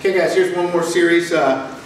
Okay guys, here's one more series. Uh,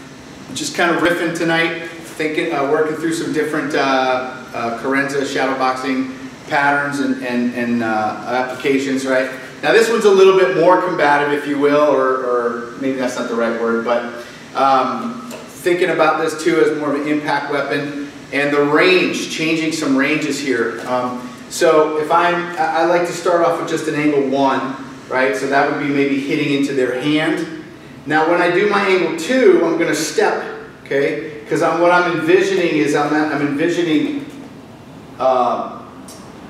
just kind of riffing tonight, thinking, uh, working through some different uh, uh, Carenza shadow boxing patterns and, and, and uh, applications, right? Now this one's a little bit more combative, if you will, or, or maybe that's not the right word, but um, thinking about this too as more of an impact weapon and the range, changing some ranges here. Um, so if I'm, I like to start off with just an angle one, right? So that would be maybe hitting into their hand. Now when I do my angle two, I'm going to step, okay? Because what I'm envisioning is I'm, I'm envisioning uh,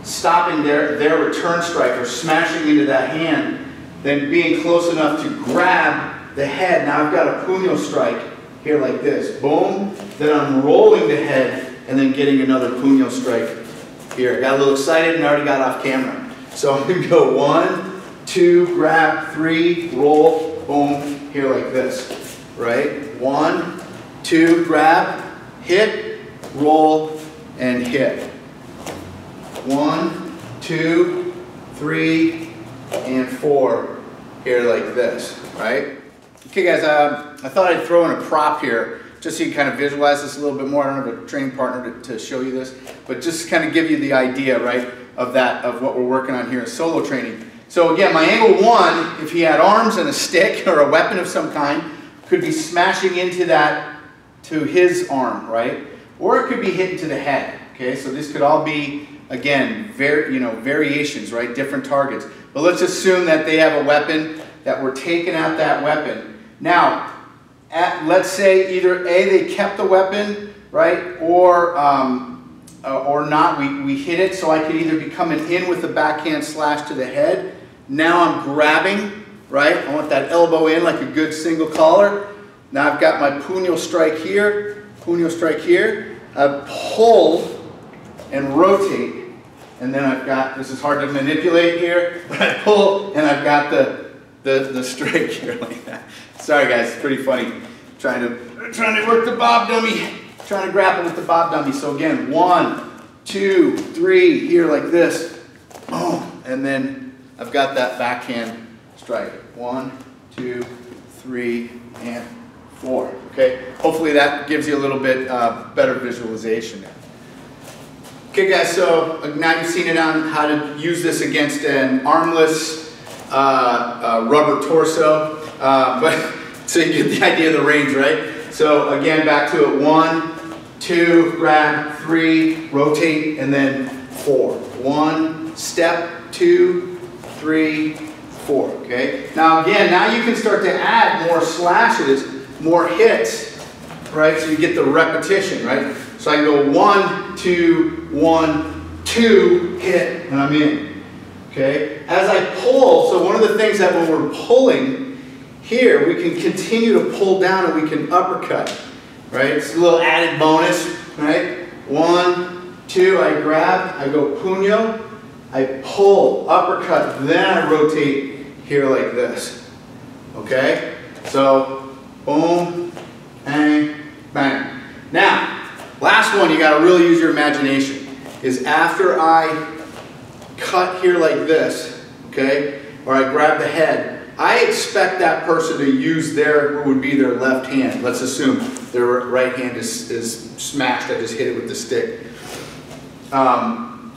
stopping their, their return strike or smashing into that hand, then being close enough to grab the head. Now I've got a puño strike here like this. Boom. Then I'm rolling the head and then getting another puño strike here. I got a little excited and already got off camera. So I'm going to go one, two, grab, three, roll, boom, here like this, right? One, two, grab, hit, roll, and hit. One, two, three, and four, here like this, right? Okay guys, um, I thought I'd throw in a prop here just so you kind of visualize this a little bit more. I don't have a training partner to, to show you this, but just kind of give you the idea, right, of that, of what we're working on here in solo training. So again, my angle one, if he had arms and a stick or a weapon of some kind, could be smashing into that to his arm, right? Or it could be hitting to the head, okay? So this could all be, again, very, you know, variations, right? Different targets. But let's assume that they have a weapon, that we're taking out that weapon. Now, at, let's say either A, they kept the weapon, right? Or, um, uh, or not, we, we hit it, so I could either be coming in with the backhand slash to the head, now I'm grabbing, right? I want that elbow in like a good single collar. Now I've got my puño strike here, puño strike here. I pull and rotate, and then I've got, this is hard to manipulate here, but I pull and I've got the, the, the strike here like that. Sorry guys, it's pretty funny. Trying to, trying to work the bob dummy, trying to grapple with the bob dummy. So again, one, two, three, here like this, boom, and then I've got that backhand strike. One, two, three, and four. Okay, hopefully that gives you a little bit uh, better visualization. Okay guys, so uh, now you've seen it on how to use this against an armless uh, uh, rubber torso, uh, but so you get the idea of the range, right? So again, back to it, one, two, grab, three, rotate, and then four. One, step, two, three, four, okay? Now again, now you can start to add more slashes, more hits, right? So you get the repetition, right? So I can go one, two, one, two, hit, and I'm in, okay? As I pull, so one of the things that when we're pulling here, we can continue to pull down and we can uppercut, right? It's a little added bonus, right? One, two, I grab, I go puño, I pull, uppercut, then I rotate here like this. Okay? So, boom, bang, bang. Now, last one, you gotta really use your imagination, is after I cut here like this, okay, or I grab the head, I expect that person to use their, would be their left hand. Let's assume their right hand is, is smashed, I just hit it with the stick. Um,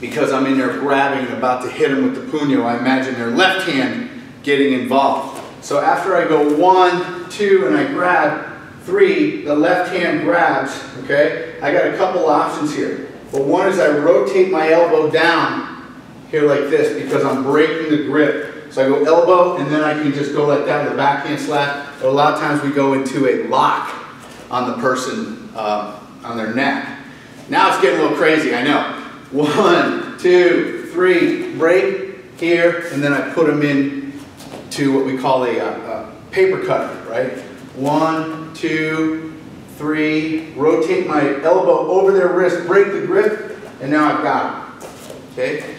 because I'm in there grabbing and about to hit them with the puño, I imagine their left hand getting involved. So after I go one, two, and I grab three, the left hand grabs, okay? I got a couple options here. But one is I rotate my elbow down here like this because I'm breaking the grip. So I go elbow and then I can just go like that with a backhand slap. But a lot of times we go into a lock on the person, uh, on their neck. Now it's getting a little crazy, I know. One, two, three, break here, and then I put them in to what we call a, a paper cutter, right? One, two, three, rotate my elbow over their wrist, break the grip, and now I've got them, okay?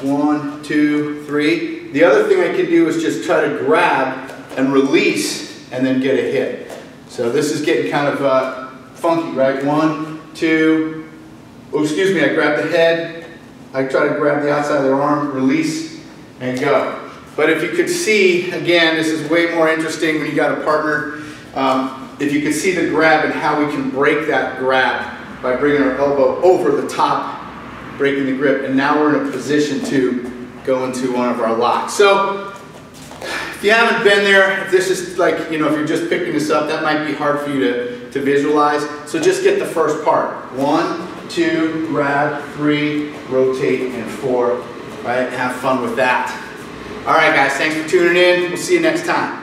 One, two, three. The other thing I can do is just try to grab and release and then get a hit. So this is getting kind of uh, funky, right? One, two, oh, excuse me, I grab the head, I try to grab the outside of their arm, release, and go. But if you could see, again, this is way more interesting when you got a partner. Um, if you could see the grab and how we can break that grab by bringing our elbow over the top, breaking the grip, and now we're in a position to go into one of our locks. So if you haven't been there, if this is like, you know, if you're just picking this up, that might be hard for you to, to visualize. So just get the first part. One, two, grab, three, rotate, and four. Right? Have fun with that. All right, guys, thanks for tuning in. We'll see you next time.